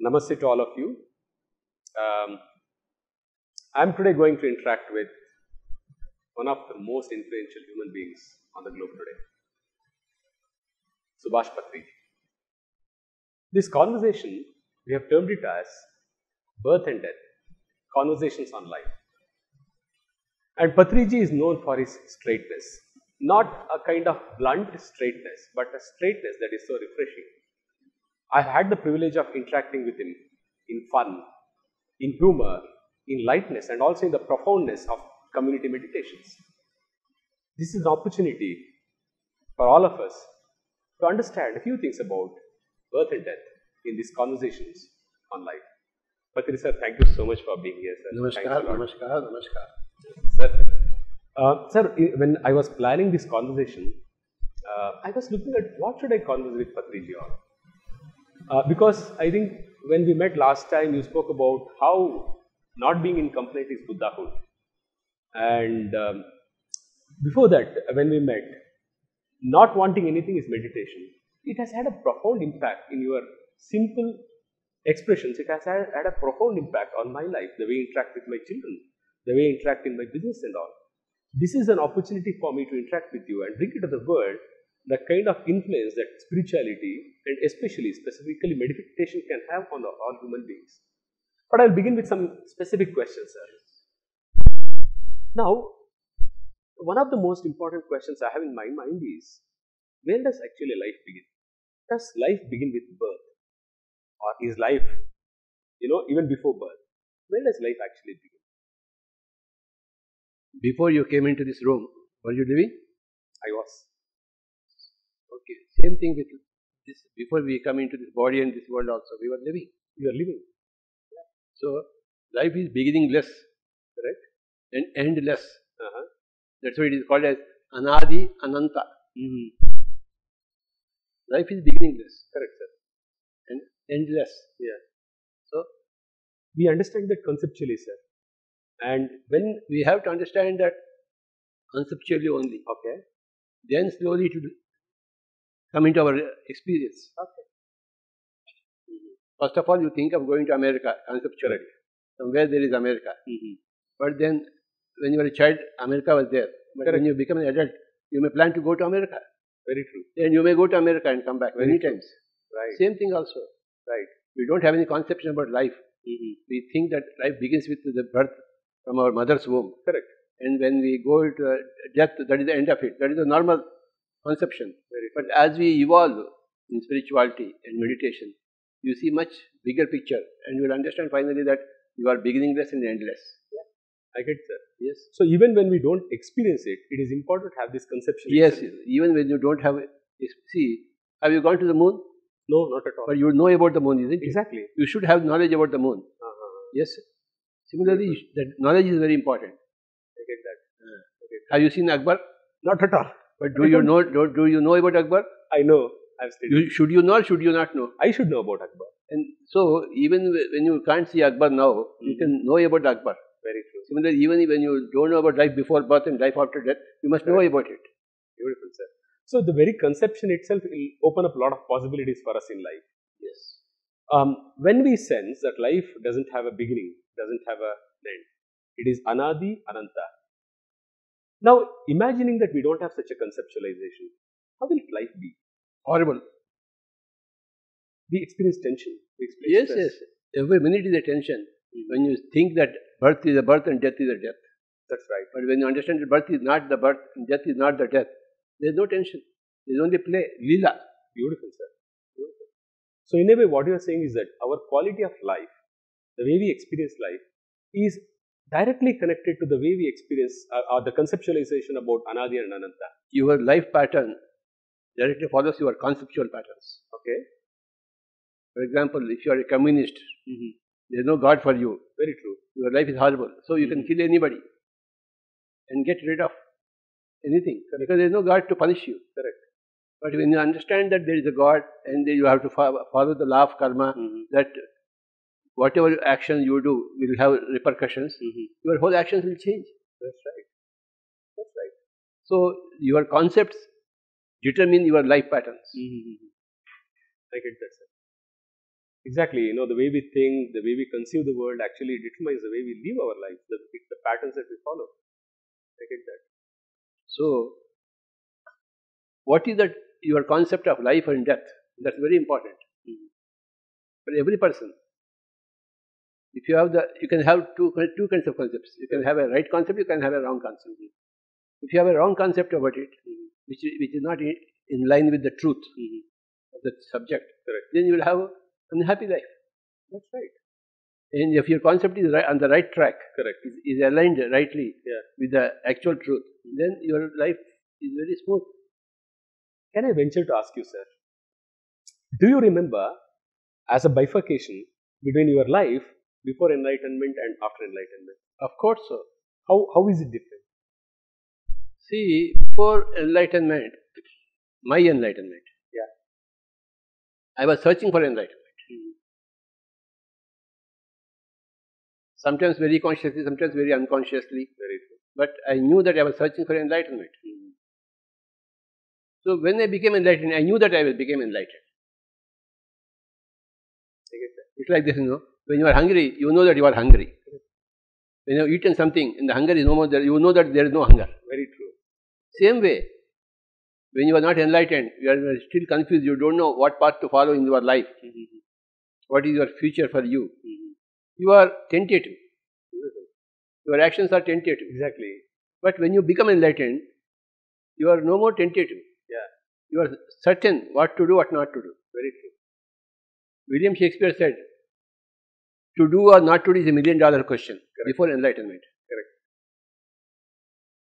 Namaste to all of you. Um, I'm today going to interact with one of the most influential human beings on the globe today, Subhash Patriji. This conversation, we have termed it as Birth and Death Conversations on Life. And Patriji is known for his straightness, not a kind of blunt straightness, but a straightness that is so refreshing. I have had the privilege of interacting with him in fun, in humor, in lightness and also in the profoundness of community meditations. This is an opportunity for all of us to understand a few things about birth and death in these conversations on life. Patri sir, thank you so much for being here, sir. Namaskar, namaskar, namaskar. Sir, uh, sir, when I was planning this conversation, uh, I was looking at what should I converse with Patriji on. Uh, because I think when we met last time, you spoke about how not being in complaint is Buddhahood. And um, before that, when we met, not wanting anything is meditation. It has had a profound impact in your simple expressions. It has had, had a profound impact on my life, the way I interact with my children, the way I interact in my business and all. This is an opportunity for me to interact with you and bring it to the world the kind of influence that spirituality and especially specifically meditation can have on the, all human beings. But I'll begin with some specific questions, sir. Now, one of the most important questions I have in my mind is where does actually life begin? Does life begin with birth? Or is life, you know, even before birth? Where does life actually begin? Before you came into this room, were you living? I was. Same thing with this. Before we come into this body and this world also, we were living. You are living. Yeah. So life is beginningless, Correct? and endless. Uh-huh. That's why it is called as anadi ananta. Mm-hmm. Life is beginningless Correct, sir. and endless. Yeah. So We understand that conceptually, sir. And when we have to understand that conceptually only. okay, Then slowly it will come into our experience. okay, First of all, you think of going to America conceptually. Somewhere there is America. mm-hmm. But then, when you were a child, America was there. But Correct. when you become an adult, you may plan to go to America. very true. Then you may go to America and come back Very many true. times. Right, Same thing also. right. We don't have any conception about life. Mm-hmm. We think that life begins with the birth from our mother's womb. Correct. And when we go to uh, death, that is the end of it. That is the normal conception. But as we evolve in spirituality and meditation, you see much bigger picture and you will understand finally that you are beginningless and endless. Yeah. I get, sir. Yes. So even when we don't experience it, it is important to have this conception. Yes, itself. even when you don't have, it. see, have you gone to the moon? No, not at all. But you know about the moon, isn't it? Exactly. You should have knowledge about the moon. Uh-huh. Yes. Similarly, that knowledge is very important. I get that. Have you seen Akbar? Not at all. But do you know? Do, do you know about Akbar? I know. I've studied. You, should you know or should you not know? I should know about Akbar. And so, even when you can't see Akbar now, you Mhm. can know about Akbar. Very true. Similarly, even when you don't know about life before birth and life after death, you must know about it. Beautiful, sir. So the very conception itself will open up a lot of possibilities for us in life. Yes. Um, when we sense that life doesn't have a beginning, doesn't have a end, it is anadi ananta. Now, imagining that we don't have such a conceptualization, how will life be? Horrible. We experience tension. We experience Yes, stress. yes. Every minute is a tension. Mhm. When you think that birth is a birth and death is a death. That's right. But when you understand that birth is not the birth and death is not the death, there is no tension. There is only play, lila. Beautiful, sir. Beautiful. So, in a way, what you are saying is that our quality of life, the way we experience life, is directly connected to the way we experience uh, or the conceptualization about anadi and ananta. Your life pattern directly follows your conceptual patterns. Okay. For example, if you are a communist, there is no God for you. Very true. Your life is horrible. So you can Mhm. kill anybody and get rid of anything because there is no God to punish you. Correct. But when you understand that there is a God and you have to follow the law of karma, that whatever action you do will have repercussions, mm-hmm. your whole actions will change. That's right. That's right. So your concepts determine your life patterns. Mm-hmm. Mm-hmm. I get that, sir. Exactly. You know, the way we think, the way we conceive the world actually determines the way we live our life, the, the patterns that we follow. I get that. So, what is that your concept of life and death? That's very important for every person. If you have the, you can have two two kinds of concepts. You can have a right concept. You can have a wrong concept. If you have a wrong concept about it, which which is not in, in line with the truth of the subject, Correct. then you will have an unhappy life. That's right. And if your concept is right, on the right track, Correct. is, is aligned rightly Yeah. with the actual truth, then your life is very smooth. Can I venture to ask you, sir? Do you remember as a bifurcation between your life before enlightenment and after enlightenment? Of course, so. How, how is it different? See, before enlightenment, my enlightenment, Yeah. I was searching for enlightenment. Hmm. Sometimes very consciously, sometimes very unconsciously, Very true. but I knew that I was searching for enlightenment. Hmm. So when I became enlightened, I knew that I became enlightened. I get that. It's like this, you know. When you are hungry, you know that you are hungry. When you have eaten something and the hunger is no more there, you know that there is no hunger. Very true. Same way, when you are not enlightened, you are still confused, you don't know what path to follow in your life, mm-hmm. what is your future for you. Mm-hmm. You are tentative. Your actions are tentative. Exactly. But when you become enlightened, you are no more tentative. Yeah. You are certain what to do, what not to do. Very true. William Shakespeare said, to do or not to do is a million dollar question before enlightenment. Correct.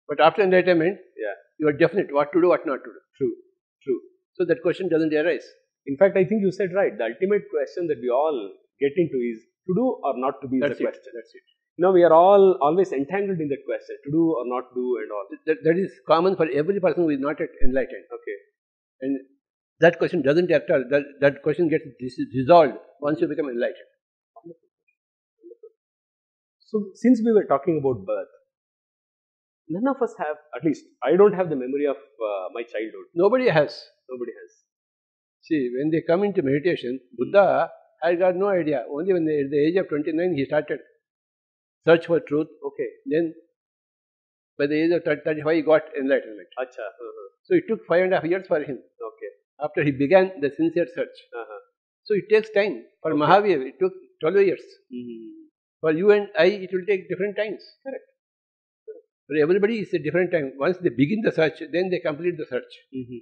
But after enlightenment, Yeah. you are definite what to do, what not to do. True. True. So that question doesn't arise. In fact, I think you said right. The ultimate question that we all get into is to do or not to be That's is the it. question. That's it. You know, we are all always entangled in that question to do or not do and all. That, that is common for every person who is not yet enlightened. Okay. And that question doesn't at all, that, that question gets dis- dissolved once you become enlightened. So, since we were talking about birth, none of us have, at least I don't have the memory of uh, my childhood. Nobody has. Nobody has. See, when they come into meditation, Buddha had got no idea. Only when they, at the age of 29 he started search for truth. Okay. Then by the age of 30, 35 he got enlightenment. Acha. Uh-huh. So it took five and a half years for him Okay. after he began the sincere search. Uh-huh. So it takes time. For Okay. Mahavir, it took 12 years. Mm-hmm. For you and I, it will take different times. Correct. For everybody, it's a different time. Once they begin the search, then they complete the search. Mm-hmm.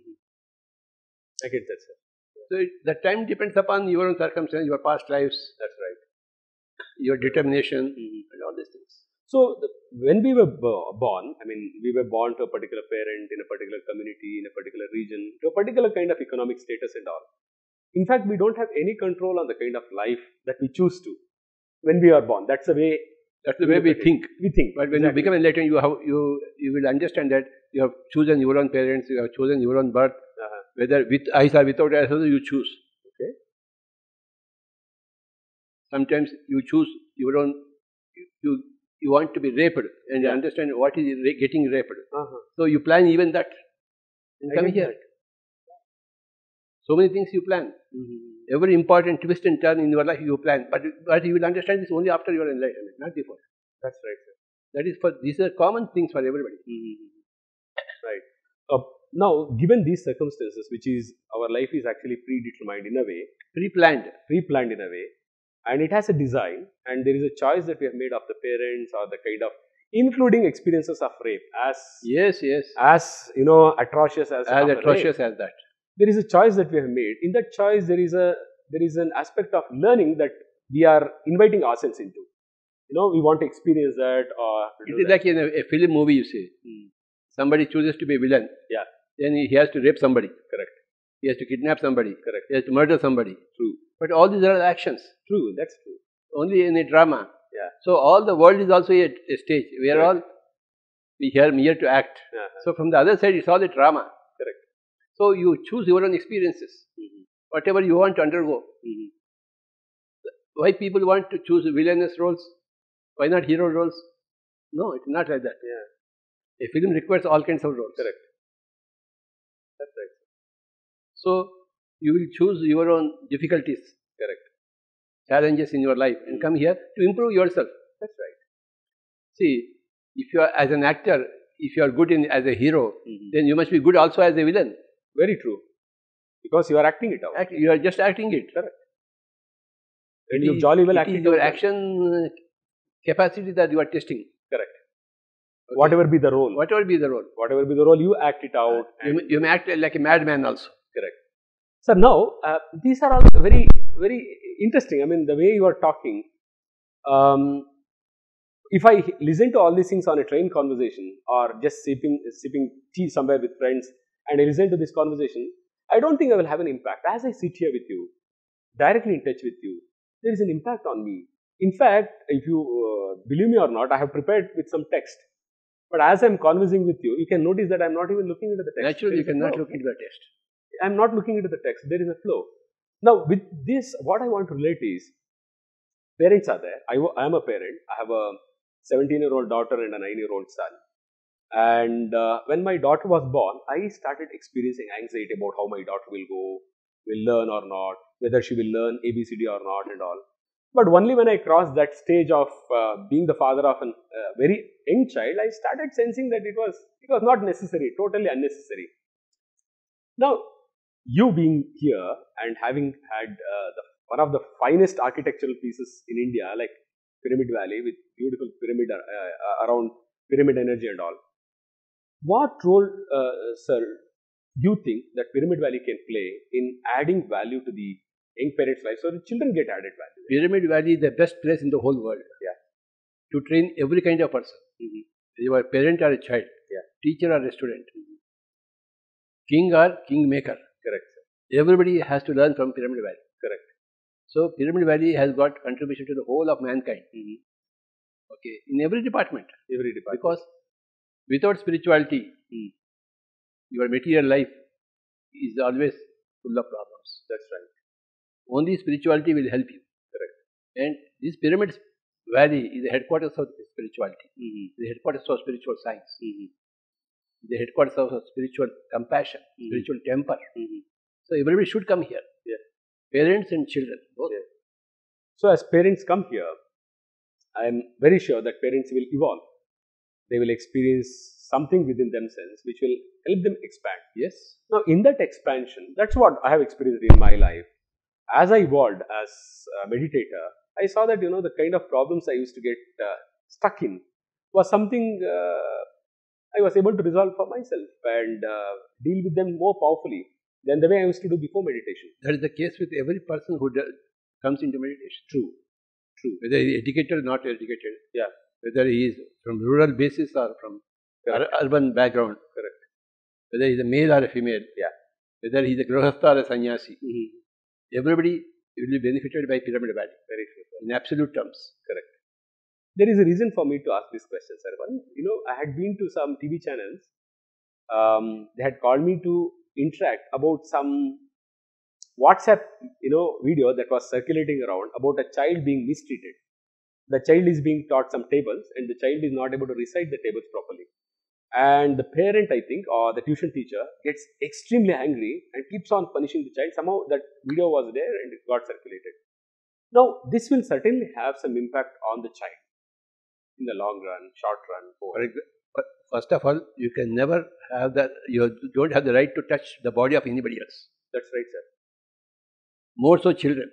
I get that, sir. So it, the time depends upon your own circumstance, your past lives, That's right. your determination, Mhm. and all these things. So, the, when we were bo- born, I mean, we were born to a particular parent in a particular community, in a particular region, to a particular kind of economic status and all. In fact, we don't have any control on the kind of life that we choose to when we are born. That's the way That's the way we think. we think. But when you become enlightened, you have you you will understand that you have chosen your own parents, you have chosen your own birth, Uh-huh. whether with eyes or without eyes, you choose. Okay. Sometimes you choose your own. You you, you want to be raped and Yeah. understand what is getting raped. Uh-huh. So you plan even that. And I come here. So many things you plan. Mhm. Every important twist and turn in your life you plan, but but you will understand this only after your enlightenment, not before. That's right, sir. That is for these are common things for everybody. Right. Uh, now, given these circumstances, which is our life is actually predetermined in a way, Pre-planned. pre-planned in a way, and it has a design, and there is a choice that we have made of the parents or the kind of, including experiences of rape, as Yes, yes. as you know, atrocious as As atrocious rape. as that. There is a choice that we have made. In that choice, there is a there is an aspect of learning that we are inviting ourselves into. You know, we want to experience that or It is that. like in a, a film movie, you see. Hmm. Somebody chooses to be a villain. Yeah. Then he, he has to rape somebody. Correct. He has to kidnap somebody. Correct. He has to murder somebody. True. But all these are actions. True. That's true. Only in a drama. Yeah. So all the world is also a, a stage. We are Correct. all we here mere to act. Uh-huh. So from the other side, it's all a drama. So you choose your own experiences, Mhm. whatever you want to undergo. Mhm. Why people want to choose villainous roles? Why not hero roles? No, it's not like that. Yeah. A film requires all kinds of roles. Correct. That's right. So you will choose your own difficulties. Correct. challenges in your life and Mm. come here to improve yourself. That's right. See, if you are as an actor, if you are good in as a hero, then you must be good also as a villain. Very true. Because you are acting it out. Act, you are just acting it. Correct. And you jolly well is your action uh, capacity that you are testing. Correct. Okay. Whatever be the role. Whatever be the role. Whatever be the role, you act it out. You, may- you may act like a madman also. Correct. So now, uh, these are all very, very interesting. I mean, the way you are talking. Um, if I listen to all these things on a train conversation or just sipping, sipping tea somewhere with friends and I listen to this conversation, I don't think I will have an impact. As I sit here with you, directly in touch with you, there is an impact on me. In fact, if you uh, believe me or not, I have prepared with some text. But as I'm conversing with you, you can notice that I'm not even looking into the text. Naturally, you There is a cannot look into the text. I'm not looking into the text. There is a flow. Now, with this, what I want to relate is parents are there. I, I am a parent. I have a 17 year old daughter and a 9 year old son. And uh, when my daughter was born, I started experiencing anxiety about how my daughter will go, will learn or not, whether she will learn ABCD or not, and all. But only when I crossed that stage of uh, being the father of a uh, very young child, I started sensing that it was it was not necessary, totally unnecessary. Now, you being here and having had uh, the, one of the finest architectural pieces in India, like Pyramid Valley, with beautiful pyramid uh, uh, around pyramid energy and all, what role, uh, sir, do you think that Pyramid Valley can play in adding value to the young parents' life so the children get added value? Pyramid Valley is the best place in the whole world. Yeah. To train every kind of person. Mm-hmm. You are a parent or a child. Yeah. Teacher or a student. King or kingmaker. Correct, sir. Everybody has to learn from Pyramid Valley. Correct. So Pyramid Valley has got contribution to the whole of mankind. Mm-hmm. Okay. In every department. Every department. Because without spirituality, Hmm. your material life is always full of problems. That's right. Only spirituality will help you. Correct. And this pyramid valley is the headquarters of spirituality, the headquarters of spiritual science, the headquarters of spiritual compassion, Mhm. spiritual temper. So everybody should come here. Yeah. Parents and children. Both. Yeah. So, as parents come here, I am very sure that parents will evolve. They will experience something within themselves which will help them expand. Yes. Now, in that expansion, that's what I have experienced in my life. As I evolved as a meditator, I saw that you know the kind of problems I used to get uh, stuck in was something uh, I was able to resolve for myself and uh, deal with them more powerfully than the way I used to do before meditation. That is the case with every person who does, comes into meditation. True, true. Whether he educated or not educated. Yeah. Whether he is from rural basis or from ur- urban background. Correct. Whether he is a male or a female. Yeah. Whether he is a grahastha or a sannyasi. Everybody will be benefited by Pyramid Valley. Very true. sir. In absolute terms. Correct. There is a reason for me to ask this question, sir. One, you know, I had been to some TV channels. Um, they had called me to interact about some WhatsApp, you know, video that was circulating around about a child being mistreated. The child is being taught some tables, and the child is not able to recite the tables properly. And the parent, I think, or the tuition teacher, gets extremely angry and keeps on punishing the child. Somehow that video was there and it got circulated. Now, this will certainly have some impact on the child in the long run, short run, both. For exa- but First of all, you can never have that, you don't have the right to touch the body of anybody else. That's right, sir. More so children.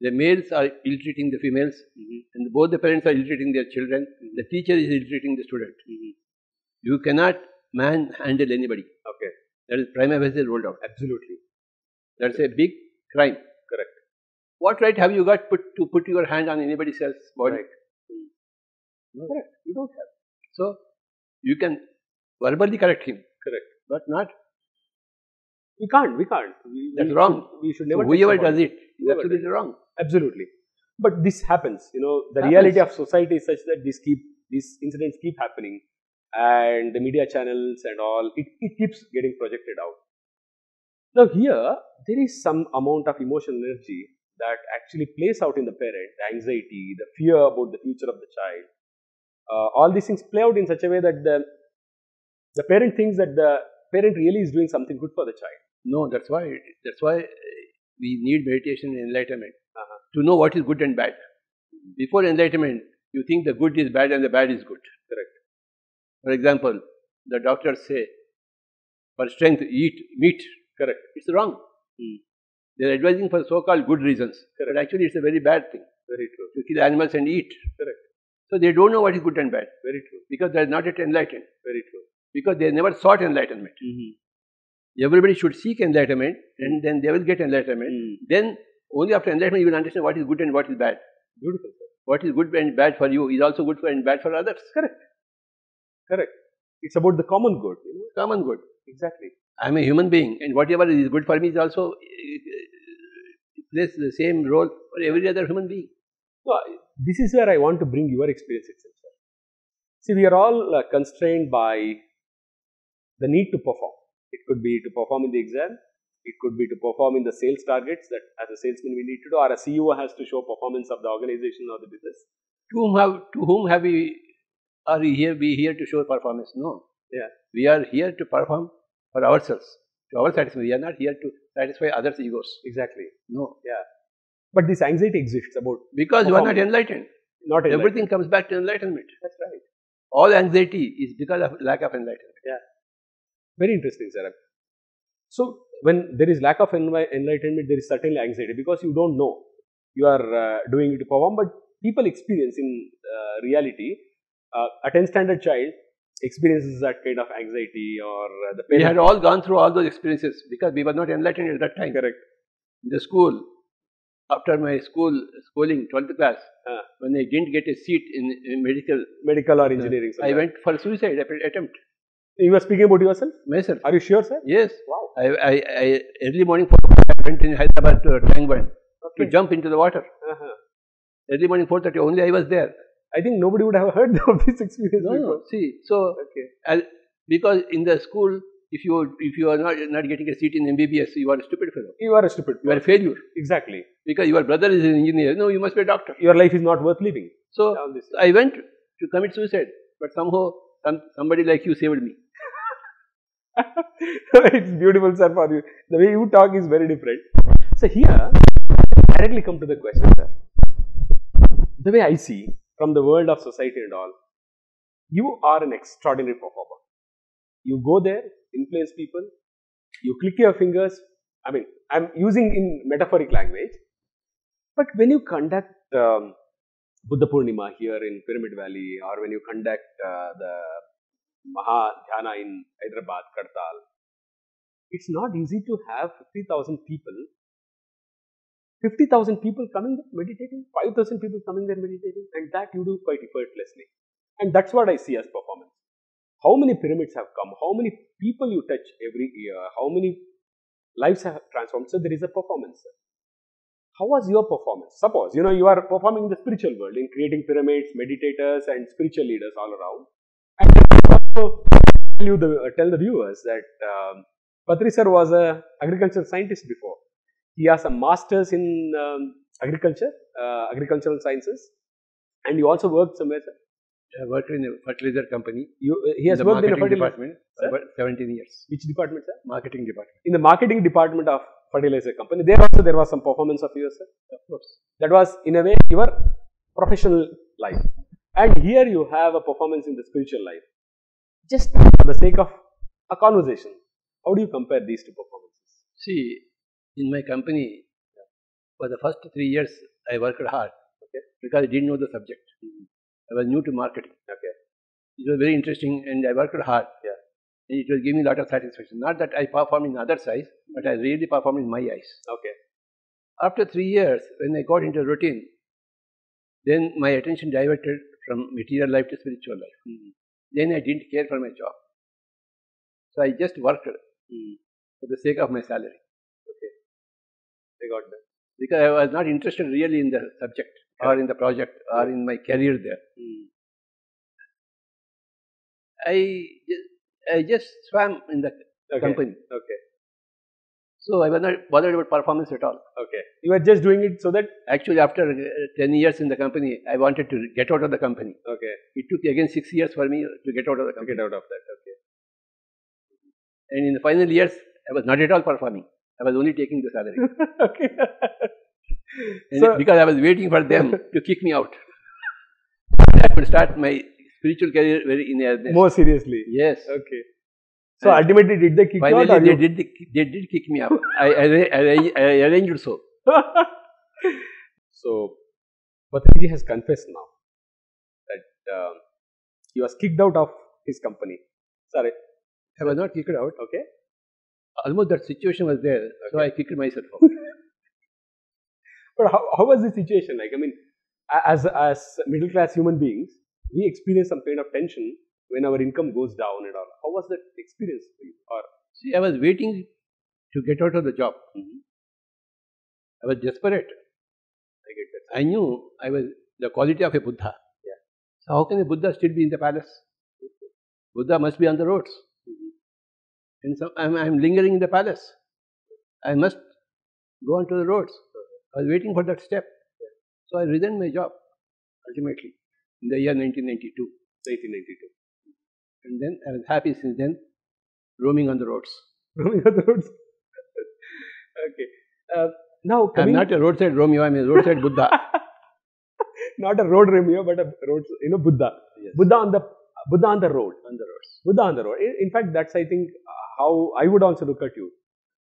The males are ill treating the females, mm-hmm. and both the parents are ill treating their children. Mm-hmm. The teacher is ill treating the student. Mm-hmm. You cannot man handle anybody. Okay, That is prima facie ruled out. absolutely. That's a big crime. Correct. What right have you got put, to put your hand on anybody else's body? Right. No, correct. You don't have. So, you can verbally correct him, Correct. but not. We can't, we can't. We, That's we wrong. We should So never. touch whoever does it is absolutely wrong. Absolutely. But this happens, you know, the Happens. reality of society is such that this keep these incidents keep happening and the media channels and all, it, it keeps getting projected out. Now here, there is some amount of emotional energy that actually plays out in the parent, the anxiety, the fear about the future of the child. Uh, all these things play out in such a way that the, the parent thinks that the parent really is doing something good for the child. No, that's why. That's why we need meditation and enlightenment. To know what is good and bad. Before enlightenment, you think the good is bad and the bad is good. Correct. For example, the doctors say, for strength, eat meat. Correct. It's wrong. Hmm. They're advising for so-called good reasons. Correct. But actually, it's a very bad thing Very true. to kill animals and eat. Correct. So they don't know what is good and bad Very true. because they're not yet enlightened. Very true. Because they never sought enlightenment. Everybody should seek enlightenment and then they will get enlightenment. Mm. Then only after enlightenment you will understand what is good and what is bad. Beautiful, sir. What is good and bad for you is also good for and bad for others. Correct. Correct. It's about the common good. You know? Common good. Exactly. I'm a human being and whatever is good for me is also uh, plays the same role for every other human being. So, this is where I want to bring your experience itself. Sir. See, we are all uh, constrained by the need to perform. It could be to perform in the exam. It could be to perform in the sales targets that as a salesman we need to do, or a CEO has to show performance of the organization or the business. To whom have to whom have we are we here we here to show performance? No. Yeah. We are here to perform for ourselves, to our satisfaction. We are not here to satisfy others' egos. Exactly. No. Yeah. But this anxiety exists about Because you are not enlightened. not enlightenment. Everything comes back to enlightenment. That's right. All anxiety is because of lack of enlightenment. Yeah. Very interesting, sir. So, when there is lack of enlightenment, there is certainly anxiety because you don't know. You are uh, doing it to perform, but people experience in uh, reality, uh, a 10 standard child experiences that kind of anxiety or uh, the We had all gone through all those experiences because we were not enlightened at that time. correct. In the school, after my school schooling, 12th class, Ah. when I didn't get a seat in, in medical, Medical or engineering. I went for suicide attempt. You were speaking about yourself? Myself. Are you sure, sir? Yes. Wow. I, I, I early morning, 4 I went in Hyderabad to Tank Bund Okay. to jump into the water. Uh-huh. Early morning, 4.30, only I was there. I think nobody would have heard of this experience No, before. no. See, so Okay. I'll- because in the school, if you if you are not not getting a seat in MBBS, you are a stupid fellow. You are a stupid. You are a failure Exactly. because your brother is an engineer. No, you must be a doctor. Your life is not worth living. So. I went to commit suicide, but somehow some, somebody like you saved me. It's beautiful, sir, for you. The way you talk is very different. So here, directly come to the question, sir. The way I see from the world of society and all, you are an extraordinary performer. You go there, influence people, you click your fingers. I mean, I'm using in metaphoric language. But when you conduct um, Buddha Purnima here in Pyramid Valley, or when you conduct uh, the Maha Dhyana in Hyderabad, Kadthal, it's not easy to have 50,000 people. 50,000 people coming there meditating, 5,000 people coming there meditating, and that you do quite effortlessly. And that's what I see as performance. How many pyramids have come? How many people you touch every year? How many lives have transformed? So there is a performance. How was your performance? Suppose you know you are performing in the spiritual world in creating pyramids, meditators, and spiritual leaders all around. Also tell you the uh, tell the viewers that um, Patri sir was a agricultural scientist before. He has a master's in um, agriculture, uh, agricultural sciences, and he also worked somewhere. Sir. I worked in a fertilizer company. You, uh, he has worked in a fertilizer. department for 17 years. Which department, sir? Marketing department, In the marketing department of fertilizer company. There also there was some performance of yours, sir. of course. That was in a way your professional life. And here you have a performance in the spiritual life. Just for the sake of a conversation, how do you compare these two performances? See, in my company, for the first three years, I worked hard Okay. because I didn't know the subject. I was new to marketing. Okay. It was very interesting and I worked hard. Yeah. And it was giving me a lot of satisfaction. Not that I performed in others' eyes, but I really performed in my eyes. Okay. After three years, when I got into routine, then my attention diverted from material life to spiritual life. Mm-hmm. Then I didn't care for my job. So I just worked hmm. for the sake of my salary. Okay. I got that. because I was not interested really in the subject or in the project or hmm. in my career there. Hmm. I just, I just swam in the Okay. company. Okay. So I was not bothered about performance at all. Okay. You were just doing it so that. Actually, after uh, 10 years in the company, I wanted to get out of the company. Okay. It took again six years for me to get out of the To company. get out of that. Okay. And in the final years, I was not at all performing. I was only taking the salary. okay. So- because I was waiting for them to kick me out. I could start my spiritual career very in earnest. More seriously. Yes. Okay. So And ultimately, did they kick you out? Or they you? did, the, they did kick me out. I, I, I, arranged so. so, Patriji has confessed now that um, he was kicked out of his company. Sorry. I was not kicked out. Okay. Almost that situation was there, so I kicked myself out. But how, how was the situation? Like, I mean, as as middle class human beings, we experience some kind of tension when our income goes down and all. How was that experience for you? Or See, I was waiting to get out of the job. Mm-hmm. I was desperate. I get that. I knew I was the quality of a Buddha. Yeah. So how can a Buddha still be in the palace? Buddha must be on the roads. Mm-hmm. And so I'm, I'm lingering in the palace. I must go onto the roads. Uh-huh. I was waiting for that step. So I resigned my job ultimately in the year 1992. 1992. And then I was happy since then, roaming on the roads. Roaming on the roads. okay. Uh, now I'm not a roadside Romeo, I'm a roadside Buddha. not a road Romeo, but a road, you know, Buddha. Yes. Buddha on the Buddha on the road. on the roads. Buddha on the road. In, in fact, that's I think uh, how I would also look at you.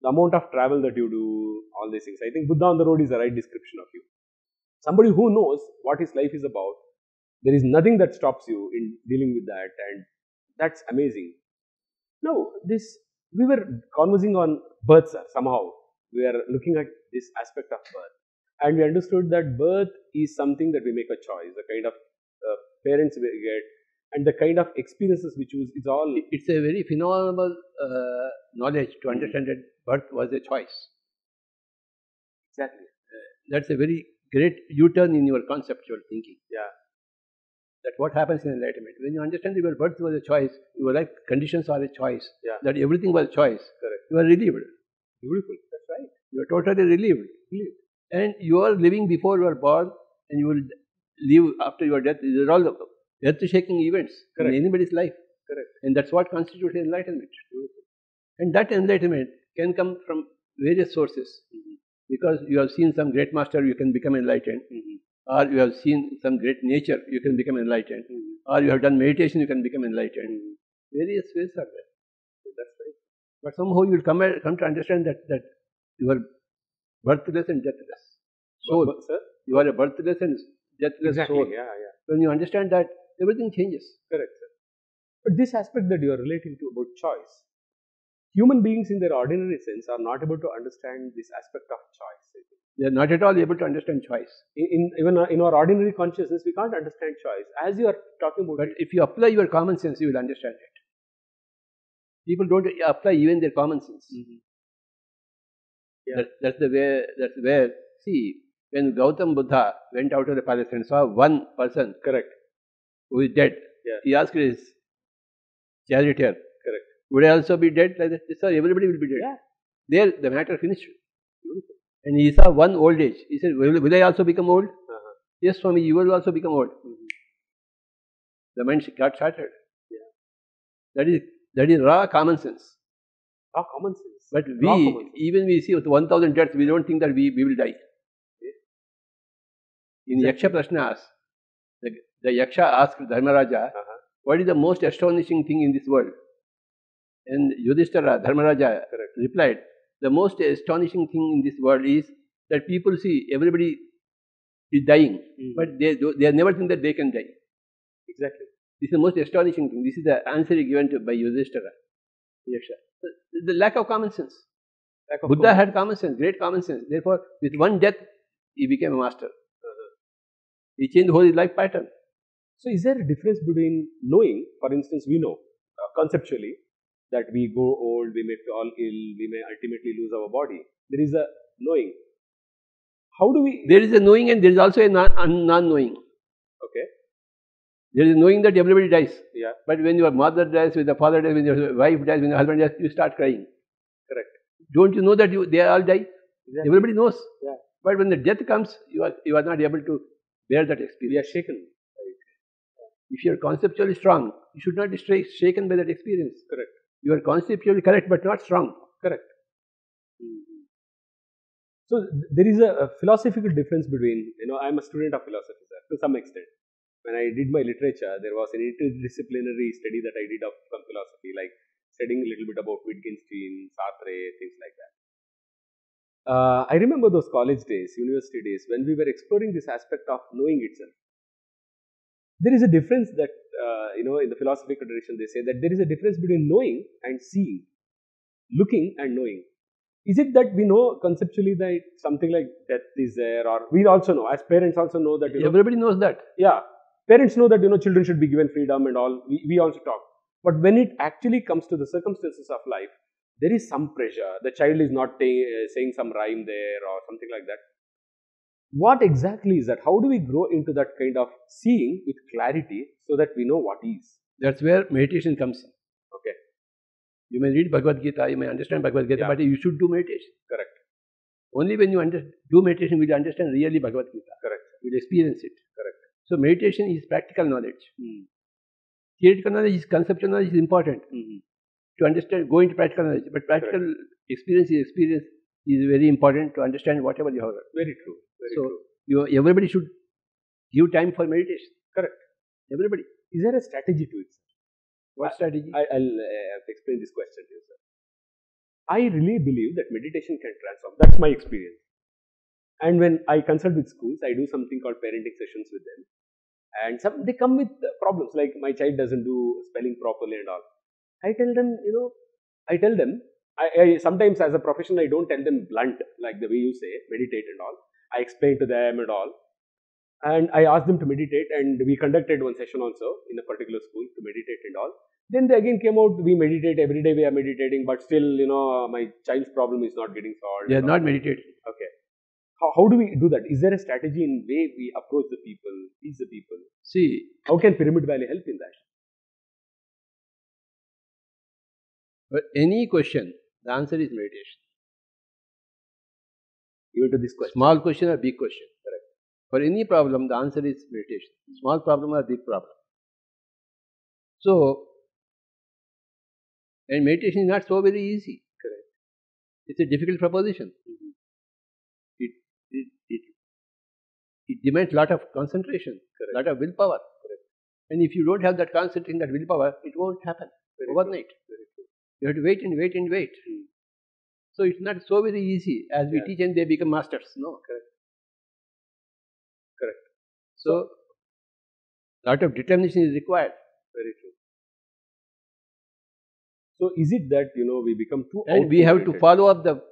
The amount of travel that you do, all these things. I think Buddha on the road is the right description of you. Somebody who knows what his life is about. There is nothing that stops you in dealing with that, and that's amazing. Now, this we were conversing on birth, sir. Somehow we are looking at this aspect of birth, and we understood that birth is something that we make a choice. The kind of uh, parents we get, and the kind of experiences we choose is all It's a very phenomenal uh, knowledge to understand that birth was a choice. exactly. That's a very great U-turn in your conceptual thinking. Yeah. That what happens in enlightenment. When you understand that your birth was a choice, your life conditions are a choice, Yeah. that everything was a choice, Correct. you are relieved. Beautiful. That's right. You are totally relieved. relieved. And you are living before you are born and you will live after your death. These are all the earth-shaking events Correct. in anybody's life. Correct. And that's what constitutes enlightenment. And that enlightenment can come from various sources. Mm-hmm. Because you have seen some great master, you can become enlightened. Mm-hmm. Or you have seen some great nature, you can become enlightened. Or you have done meditation, you can become enlightened. Various ways are there. So That's right. But somehow you will come, come to understand that, that you are birthless and deathless. Soul. But, sir. You are a birthless and deathless Exactly. soul. Yeah, yeah. When you understand that, everything changes. Correct, sir. But this aspect that you are relating to about choice, human beings in their ordinary sense are not able to understand this aspect of choice. They are not at all able to understand choice. In, in even uh, in our ordinary consciousness, we can't understand choice. As you are talking about, But it, if you apply your common sense, you will understand it. People don't apply even their common sense. Yeah. That, that's the way. That's where. See, when Gautam Buddha went out of the palace and saw one person correct, who is dead, Yeah. he asked his charioteer, correct. "Would I also be dead like that?" He said, "Everybody will be dead." Yeah. There, the matter finished. And he saw one old age. He said, "Will, will I also become old?" Uh-huh. Yes, Swami, you will also become old. The mind got shattered. Yeah. That is that is raw common sense. Raw common sense. But we, sense. even we see with 1000 deaths, we don't think that we, we will die. In Yaksha Prashnas, the, the Yaksha asked Dharmaraja, Uh-huh. what is the most astonishing thing in this world? And Yudhishthira, Dharmaraja, Correct. replied, the most astonishing thing in this world is that people see everybody is dying, Mhm. but they, they never think that they can die. Exactly. This is the most astonishing thing. This is the answer given to by Yudhishthira. Yaksha. The, the lack of common sense. Lack of Buddha common- had common sense, great common sense. Therefore, with one death, he became a master. He changed the whole life pattern. So, is there a difference between knowing, for instance, we know uh, conceptually that we go old, we may fall ill, we may ultimately lose our body. There is a knowing. How do we? There is a knowing and there is also a non-knowing. okay. There is a knowing that everybody dies. Yeah. But when your mother dies, when the father dies, when your wife dies, when your husband dies, you start crying. Correct. Don't you know that you, they all die? Exactly. Everybody knows. Yeah. But when the death comes, you are, you are not able to bear that experience. You are shaken. If you are conceptually strong, you should not be shaken by that experience. Correct. You are conceptually correct but not strong. Correct. So there is a, a, philosophical difference between, you know, I'm a student of philosophy, sir, to some extent. When I did my literature, there was an interdisciplinary study that I did of some philosophy, like studying a little bit about Wittgenstein, Sartre, things like that. Uh, I remember those college days, university days, when we were exploring this aspect of knowing itself. There is a difference that, uh, you know, in the philosophical tradition, they say that there is a difference between knowing and seeing, looking and knowing. Is it that we know conceptually that something like death is there, or we also know, as parents also know that, you know, Everybody knows that. yeah, parents know that, you know, children should be given freedom and all, we, we also talk. But when it actually comes to the circumstances of life, there is some pressure. The child is not uh, saying some rhyme there or something like that. What exactly is that? How do we grow into that kind of seeing with clarity so that we know what is? That's where meditation comes in. Okay. You may read Bhagavad Gita, you may understand Bhagavad Gita, Yeah. but you should do meditation. Correct. Only when you under, do meditation will you understand really Bhagavad Gita. Correct. You will experience it. Correct. So meditation is practical knowledge. Mm. Theoretical knowledge is conceptual knowledge is important Mhm. to understand, go into practical knowledge. But practical experience is experience is very important to understand whatever you have. Very true. Very So true. you, everybody should give time for meditation. Correct. Everybody. Is there a strategy to it? sir? What strategy? I, I'll uh, explain this question to you, sir. I really believe that meditation can transform. That's my experience. And when I consult with schools, I do something called parenting sessions with them. And some they come with problems like my child doesn't do spelling properly and all. I tell them, you know, I tell them. I, I sometimes as a professional, I don't tell them blunt like the way you say meditate and all. I explained to them and all. And I asked them to meditate, and we conducted one session also in a particular school to meditate and all. Then they again came out, we meditate every day, we are meditating, but still, you know, my child's problem is not getting solved. They are not meditating. Okay. How, how do we do that? Is there a strategy in way we approach the people, teach the people? See, How can Pyramid Valley help in that? But any question, the answer is meditation. Even to this question. Small question or big question. Correct. For any problem, the answer is meditation. Small problem or big problem. So, and meditation is not so very easy. Correct. It's a difficult proposition. It, it, it, it demands lot of concentration, Correct. lot of willpower. Correct. And if you don't have that concentration, that willpower, it won't happen Very overnight. Very true. You have to wait and wait and wait. Hmm. So it's not so very easy as we Yeah. teach and they become masters. No. Correct. Correct. So, lot of determination is required. Very true. So is it that you know we become too And we have to follow up the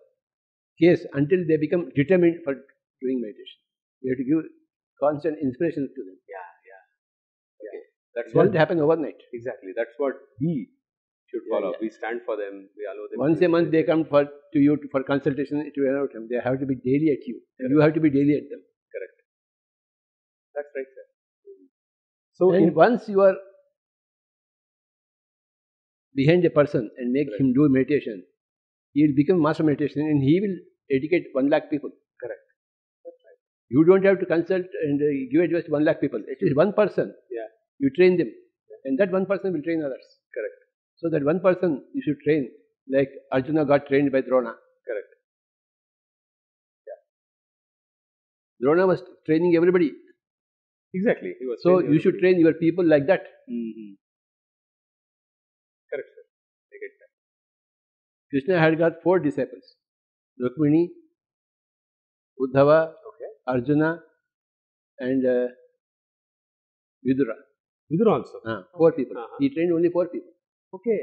case until they become determined for doing meditation. We have to give constant inspiration to them. Yeah, yeah, yeah. That's It what doesn't happen overnight. exactly. That's what we should Yeah, follow. yeah. We stand for them. We allow them. Once a month they come for to you to, for consultation to allow them. They have to be daily at you. And you have to be daily at them. Correct. That's right, sir. So and once you are behind a person and make Correct. him do meditation, he will become master meditation and he will educate one lakh people. Correct. Right. You don't have to consult and uh, give advice to one lakh people. It is one person. Yeah. You train them. And that one person will train others. Correct. So that one person you should train. Like Arjuna got trained by Drona. correct. Yeah. Drona was training everybody. Exactly. He was So you should train your people like that. Mhm. Correct, sir. I get that. Krishna had got four disciples. Rukmini, Uddhava, Okay. Arjuna, and uh, Vidura. Vidura also. Ah, four people. Uh-huh. He trained only four people. Okay.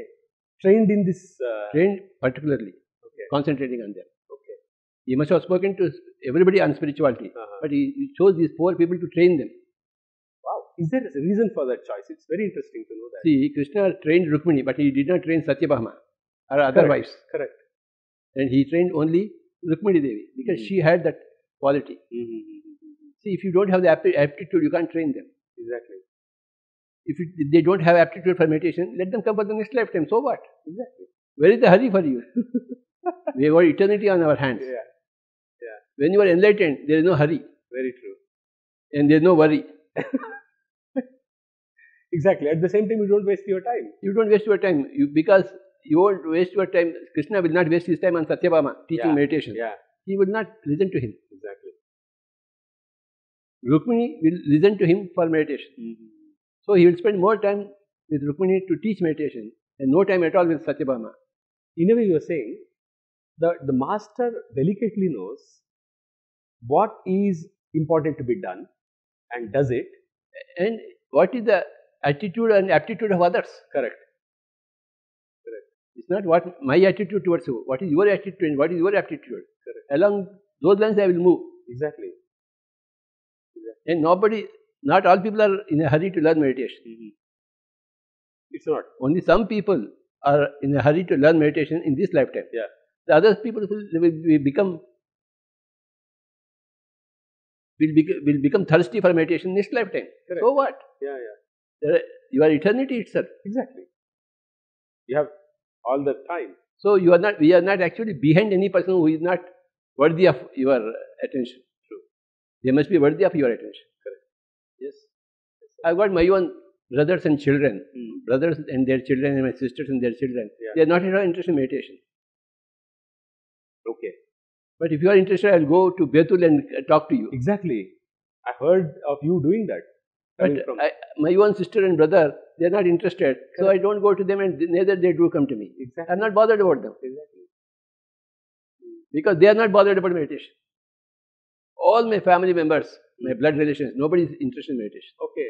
Trained in this. Uh, Trained particularly, okay. concentrating on them. Okay. He must have spoken to everybody on spirituality, Uh-huh. but he, he chose these four people to train them. Wow. Is there a reason for that choice? It's very interesting to know that. See, Krishna trained Rukmini, but he did not train Satyabhama or other Correct. wives. Correct. And he trained only Rukmini Devi because Mhm. she had that quality. Mm-hmm. See, if you don't have the aptitude, you can't train them. Exactly. If it, they don't have aptitude for meditation, let them come for the next lifetime. So what? Exactly. Where is the hurry for you? we have got eternity on our hands. Yeah. Yeah. When you are enlightened, there is no hurry Very true. and there is no worry. Exactly. At the same time, you don't waste your time. You don't waste your time you, because you won't waste your time. Krishna will not waste his time on Satyabhama teaching Yeah. meditation. Yeah. he will not listen to him. Exactly. Rukmini will listen to him for meditation. Mm-hmm. So he will spend more time with Rukmini to teach meditation and no time at all with Satyabhama. In a way, you are saying that the master delicately knows what is important to be done and does it. And what is the attitude and aptitude of others? Correct. Correct. It's not what my attitude towards you. What is your attitude and what is your aptitude? Correct. Along those lines, I will move. Exactly. Exactly. And nobody, not all people are in a hurry to learn meditation. Mm-hmm. It's not. Only some people are in a hurry to learn meditation in this lifetime. Yeah. The other people will, will, become will, bec will become thirsty for meditation next lifetime. Correct. So what? Yeah, yeah. Your eternity itself. Exactly. You have all the time. So you are not. We are not actually behind any person who is not worthy of your attention. True. They must be worthy of your attention. Correct. I've got my own brothers and children, Mm. brothers and their children, and my sisters and their children. Yeah. They are not at all interested in meditation. Okay. But if you are interested, I'll go to Betul and uh, talk to you. Exactly. I heard of you doing that. But I, my own sister and brother, they are not interested. So I don't go to them and neither they do come to me. exactly. I'm not bothered about them exactly. because they are not bothered about meditation. All my family members, my blood relations, nobody is interested in meditation. Okay.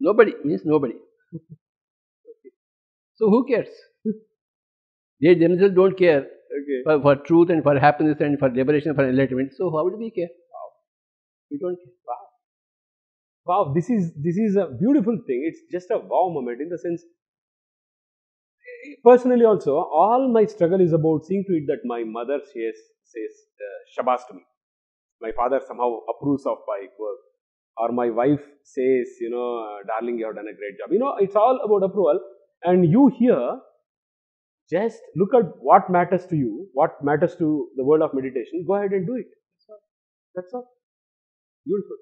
Nobody means nobody. okay. so who cares? They themselves don't care Okay. for, for truth and for happiness and for liberation, for enlightenment. So how do we care? Wow. We don't care. Wow. Wow. This is this is a beautiful thing. It's just a wow moment in the sense. Personally, also, all my struggle is about seeing to it that my mother says says uh, Shabas to me. My father somehow approves of my work, or my wife says, you know, uh, darling, you have done a great job. You know, it's all about approval. And you here, just look at what matters to you, what matters to the world of meditation. Go ahead and do it. That's all. That's all. Beautiful.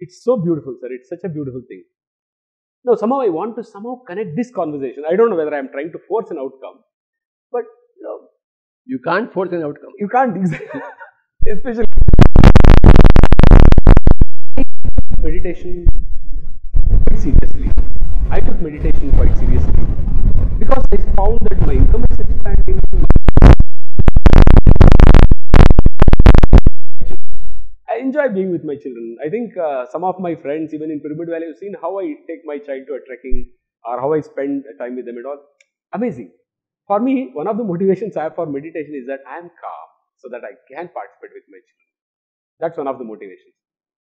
It's so beautiful, sir. It's such a beautiful thing. Now, somehow I want to somehow connect this conversation. I don't know whether I'm trying to force an outcome, but you know, You can't force an outcome. you can't especially meditation quite seriously. I took meditation quite seriously because I found that my income is expanding. I enjoy being with my children. I think uh, some of my friends, even in Pyramid Valley, have seen how I take my child to a trekking or how I spend time with them and all. Amazing. For me, one of the motivations I have for meditation is that I am calm so that I can participate with my children. That's one of the motivations.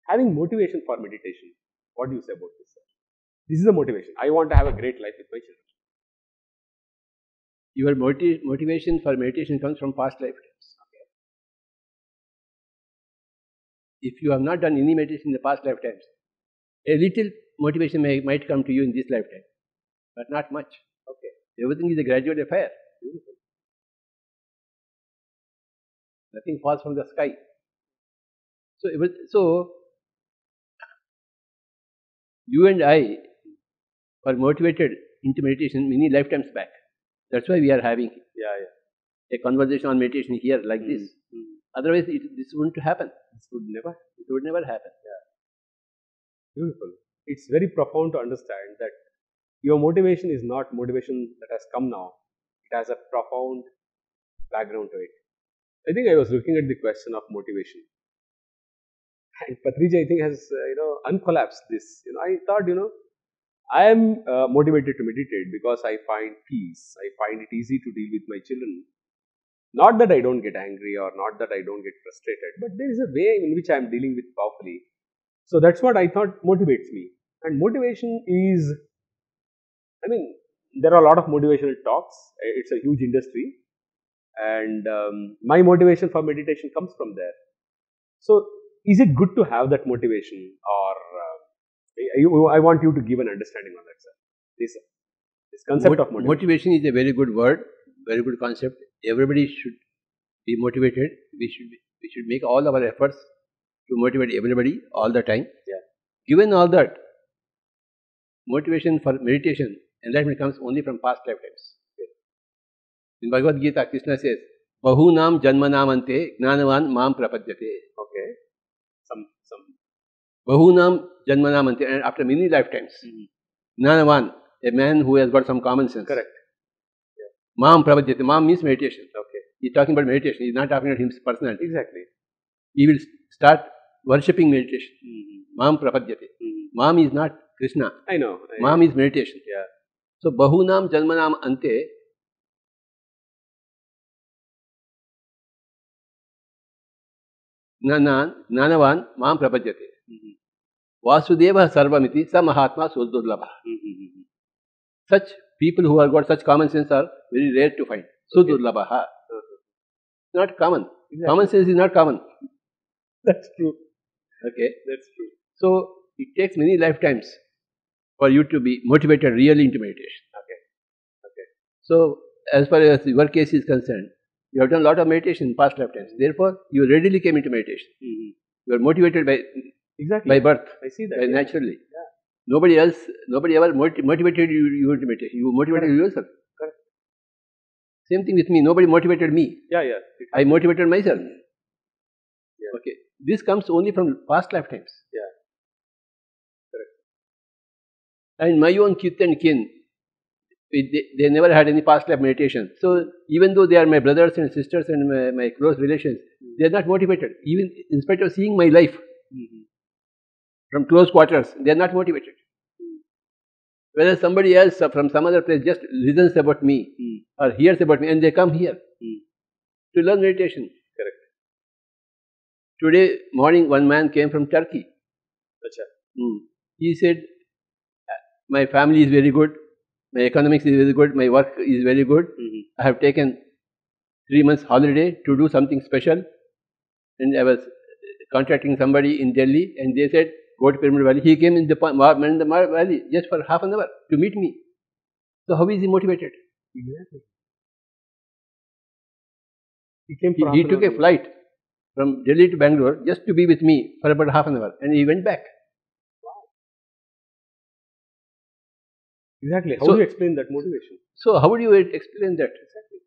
Having motivation for meditation. What do you say about this, sir? This is the motivation. I want to have a great life with my children. Your moti- motivation for meditation comes from past lifetimes. If you have not done any meditation in the past lifetimes, a little motivation may, might come to you in this lifetime, but not much. Okay. Everything is a gradual affair. Nothing falls from the sky. So, so you and I were motivated into meditation many lifetimes back. That's why we are having Yeah, yeah. a conversation on meditation here like this. Mm. Otherwise, it, this wouldn't happen. This would never It would never happen. Yeah. Beautiful. It's very profound to understand that your motivation is not motivation that has come now. It has a profound background to it. I think I was looking at the question of motivation. And Patriji, I think, has, uh, you know, uncollapsed this. You know, I thought, you know, I am uh, motivated to meditate because I find peace. I find it easy to deal with my children. Not that I don't get angry or not that I don't get frustrated, but there is a way in which I am dealing with powerfully. So that's what I thought motivates me. And motivation is, I mean, there are a lot of motivational talks. It's a huge industry. And um, my motivation for meditation comes from there. So, is it good to have that motivation or uh, I, I want you to give an understanding on that, sir. This, this concept of motivation. Motivation is a very good word, very good concept. Everybody should be motivated. We should be, we should make all our efforts to motivate everybody all the time. Yeah. Given all that, motivation for meditation, enlightenment comes only from past lifetimes. In Bhagavad Gita, Krishna says, Bahunam Janmanamante Gnanavan Mam Prapadyate. Okay. Some, some. Bahunam Janmanamante. And after many lifetimes, Gnanavan, a man who has got some common sense. Correct. Mam Prapadyate. Mam means meditation. Okay. He's talking about meditation. He's not talking about his personality. Exactly. He will start worshipping meditation. Mam Prapadyate. Mhm. Mam is not Krishna. I know. I Mam is meditation. Yeah. So Bahunam Janmanam Ante Gnanavan Mam Prapadyate. Mhm. Vasudeva Sarvamiti Sa Mahatma Suddurlabha. Mhm. Such people who have got such common sense are very rare to find. Suddurlabha. Not common. Exactly. Common sense is not common. That's true. Okay. That's true. So it takes many lifetimes for you to be motivated really into meditation. Okay. Okay. So as far as your case is concerned, you have done a lot of meditation in past lifetimes. Therefore, you readily came into meditation. Mhm. You are motivated by Exactly. by birth, I see that. yeah. naturally. Yeah. Nobody else, nobody ever moti- motivated you, you into meditation. You motivated yourself. Correct. Same thing with me. Nobody motivated me. Yeah, yeah. I motivated myself. Yeah. Okay. This comes only from past lifetimes. Yeah. Correct. And my own kith and kin, they, they never had any past life meditation. So even though they are my brothers and sisters and my, my close relations, they are not motivated. Even in spite of seeing my life Mhm. from close quarters, they are not motivated. Whereas somebody else from some other place just listens about me Mm. or hears about me and they come here Mm. to learn meditation. Correct. Today morning, one man came from Turkey. Acha. Mm. He said, My family is very good, my economics is very good, my work is very good. Mhm. I have taken three months holiday to do something special. And I was contacting somebody in Delhi, and they said, Go to Pyramid Valley. He came in the, the valley just for half an hour to meet me. So, how is he motivated? Exactly. He came He, he took a flight from Delhi to Bangalore just to be with me for about half an hour, and he went back. Exactly. How So- do you explain that motivation? So, how would you explain that? Exactly.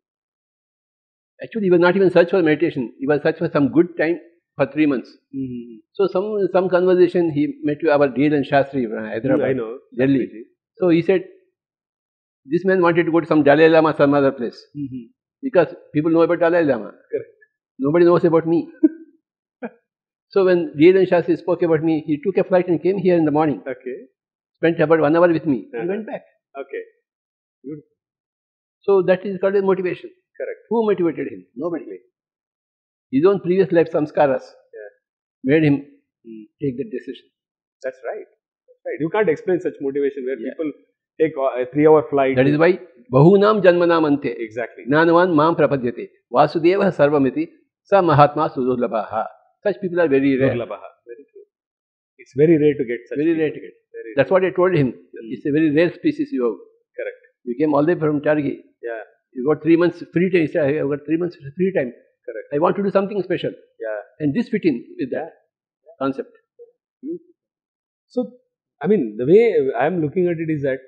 Actually, he was not even search for meditation. He was search for some good time for three months. Mm-hmm. So, some some conversation he met to our deal and Shastri from Hyderabad, I know. Delhi. So he said, this man wanted to go to some Dalai Lama, some other place, Mm-hmm. because people know about Dalai Lama. Correct. Nobody knows about me. so when Deal and Shastri spoke about me, he took a flight and came here in the morning. Okay. spent about one hour with me uh-huh. and went back. Okay. Beautiful. So that is called a motivation. Correct. Who motivated him? Nobody. Okay. His own previous life samskaras yeah. made him mm. take that decision. That's right. That's right. You can't explain such motivation where yeah. people take a three-hour flight. That is why bahunam janmanam ante. Exactly. Nanavan Maam prapadyate. Vasudeva sarvamiti sa mahatma sudurlabaha. Such people are very rare. Very true. It's very rare to get such. Very people. rare to get. That's what i told him Mm. it's a very rare species you have Correct. you came all the way from turkey Yeah. you got three months free time i got three months free time Correct. i want to do something special Yeah. and this fit in with that concept So, I mean, the way I am looking at it is that,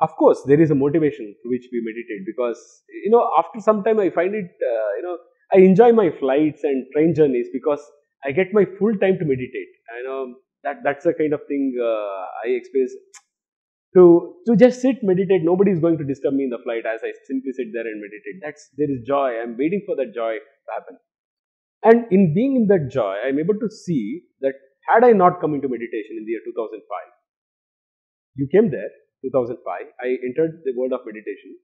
of course, there is a motivation to which we meditate because, you know, after some time I find it, uh, you know, I enjoy my flights and train journeys because I get my full time to meditate. I know that that's the kind of thing uh, I experience. To, to just sit, meditate, nobody is going to disturb me in the flight as I simply sit there and meditate. That's there is joy. I'm waiting for that joy to happen. And in being in that joy, I'm able to see that had I not come into meditation in the year 2005, you came there, 2005, I entered the world of meditation.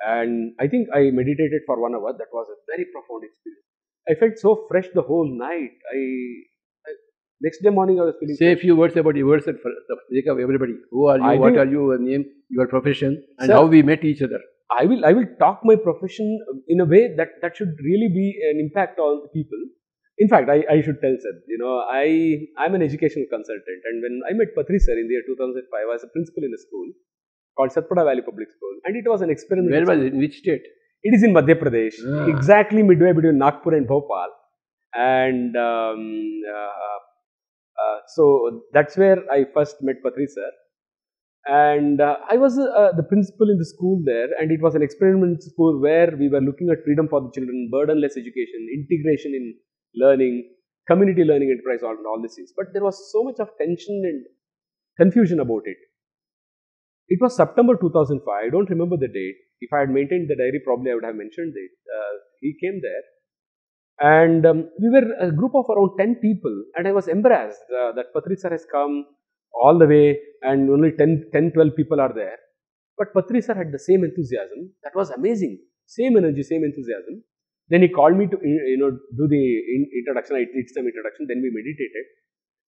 And I think I meditated for one hour. That was a very profound experience. I felt so fresh the whole night. I, I next day morning I was feeling say a few words about yourself for the sake of everybody. Who are you? I what think- are you? Your name your profession and Sir- how we met each other. I will I will talk my profession in a way that that should really be an impact on people. In fact, I, I should tell sir, you know, I I'm an educational consultant, and when I met Patri sir in the year 2005, I was a principal in a school called Satpura Valley Public School, and it was an experiment. where was it? in which state? It is in Madhya Pradesh, Ah. exactly midway between Nagpur and Bhopal, and um, uh, uh, so that's where I first met Patri sir. And uh, I was uh, the principal in the school there, and it was an experiment school where we were looking at freedom for the children, burdenless education, integration in learning, community learning enterprise, all, all these things. But there was so much of tension and confusion about it. It was September 2005. I don't remember the date. If I had maintained the diary, probably I would have mentioned it. Uh, he came there, and um, we were a group of around 10 people, and I was embarrassed uh, that Patri sir has come all the way, and only 10, 10 12 people are there. But Patri sir had the same enthusiasm. That was amazing. Same energy, same enthusiasm. Then he called me to you know do the introduction. I did some introduction. Then we meditated.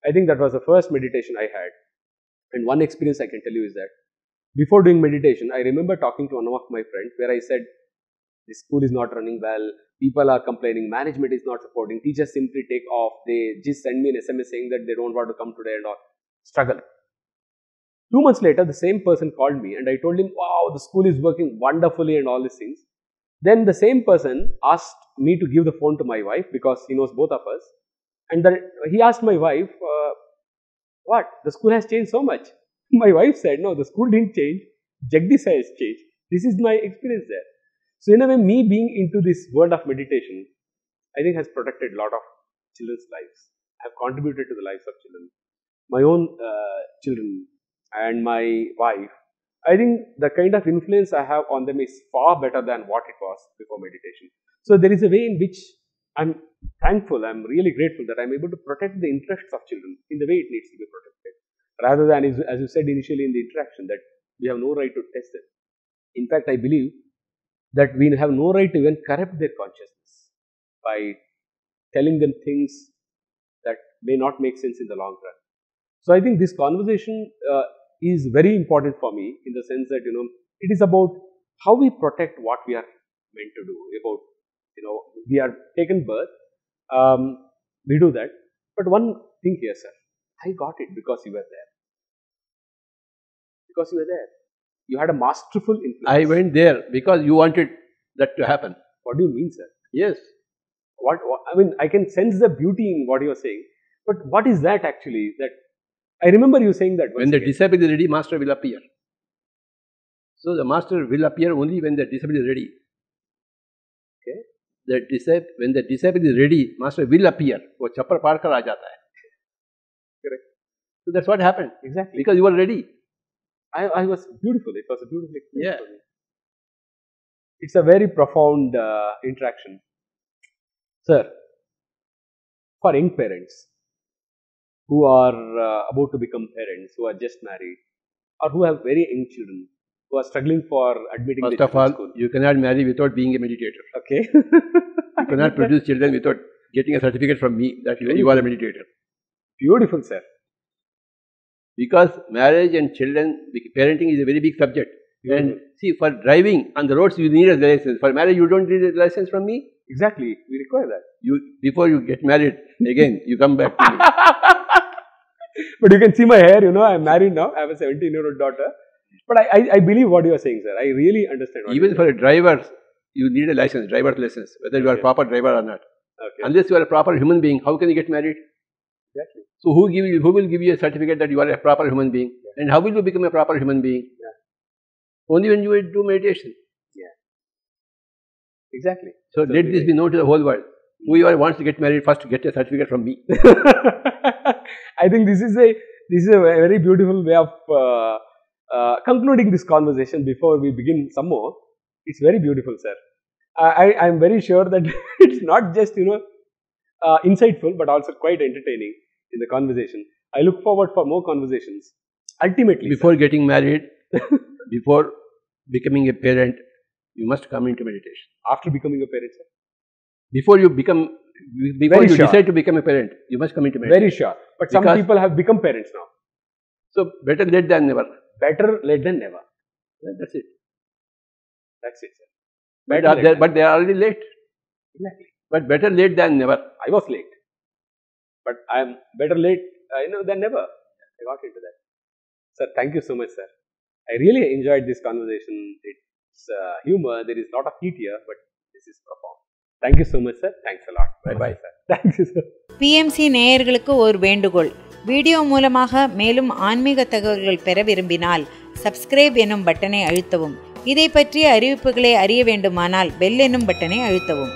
I think that was the first meditation I had. And one experience I can tell you is that before doing meditation, I remember talking to one of my friends where I said, "This school is not running well. People are complaining. Management is not supporting. Teachers simply take off. They just send me an SMS saying that they don't want to come today and all. Struggle." Two months later, the same person called me and I told him, "Wow, the school is working wonderfully and all these things." Then the same person asked me to give the phone to my wife because he knows both of us. And then he asked my wife, uh, What? The school has changed so much. My wife said, No, the school didn't change. Jagdish has changed. This is my experience there. So, in a way, me being into this world of meditation, I think has protected a lot of children's lives. I have contributed to the lives of children. My own uh, children and my wife I think the kind of influence I have on them is far better than what it was before meditation. So there is a way in which I'm thankful, I'm really grateful that I'm able to protect the interests of children in the way it needs to be protected. Rather than, as- as you said initially in the interaction, that we have no right to test it. In fact, I believe that we have no right to even corrupt their consciousness by telling them things that may not make sense in the long run. So I think this conversation uh, is very important for me in the sense that you know it is about how we protect what we are meant to do. About you know we are taken birth, um, we do that. But one thing here, sir, I got it because you were there. Because you were there, you had a masterful influence. I went there because you wanted that to happen. What do you mean, sir? Yes. What, what I mean, I can sense the beauty in what you are saying. But what is that actually? That I remember you saying that. When once the again. disciple is ready, master will appear. So the master will appear only when the disciple is ready. Okay? The disciple, when the disciple is ready, master will appear. वो चप्पल पार कर आ जाता है. Correct. So that's what happened exactly. because you were ready. I, I was beautiful. It was a beautiful experience Yeah. for me. It's a very profound uh, interaction. Sir, for young parents who are uh, about to become parents, who are just married, or who have very young children, who are struggling for admitting First of all, to you cannot marry without being a meditator. Okay. You cannot produce children without getting a certificate from me that you, you are a meditator. Beautiful, sir. Because marriage and children, parenting is a very big subject. And see, for driving on the roads, you need a license. For marriage, you don't need a license from me. Exactly. We require that. You before you get married again, you come back to me. but you can see my hair, you know, I'm married now. I have a 17 year old daughter. But I, I, I believe what you are saying, sir. I really understand what Even for a driver, you need a license, driver's license, whether you are a proper driver or not. Okay. Unless you are a proper human being, how can you get married? Exactly. So who give you, who will give you a certificate that you are a proper human being? And how will you become a proper human being? Yeah. Only when you do meditation. Yeah. Exactly. So let this be known to the whole world. Who Whoever wants to get married first get a certificate from me. I think this is a this is a very beautiful way of uh, uh, concluding this conversation before we begin some more. It's very beautiful, sir. I I am very sure that it's not just you know uh, insightful, but also quite entertaining in the conversation. I look forward for more conversations. Ultimately, sir, Before getting married, before becoming a parent, you must come into meditation. after becoming a parent, sir, Before you become, before Very you sure. decide to become a parent, you must come into meditation. very sure. But some Because- people have become parents now. So better late than never. Better late than never. That's it. That's it, sir. But, are they, but they are already late. Exactly. But better late than never. I was late. But I am better late இன்னோ than never I got into that sir thank you so much sir I really enjoyed this conversation it's humour there is lot of heat here but this is perform thank you so much sir thanks a lot bye bye sir thank you sir BMC நேயர்களுக்கு ஒரு வேண்டுகோள். Video மூலமாக மேலும் ஆன்மீக தகவல்கள் பெற விரும்பினால் subscribe எனும் பட்டனை அழுத்தவும். இதை பற்றிய அறிவிப்புகளை அறிய வேண்டுமானால் பெல் எனும் பட்டனை அழுத்தவும்.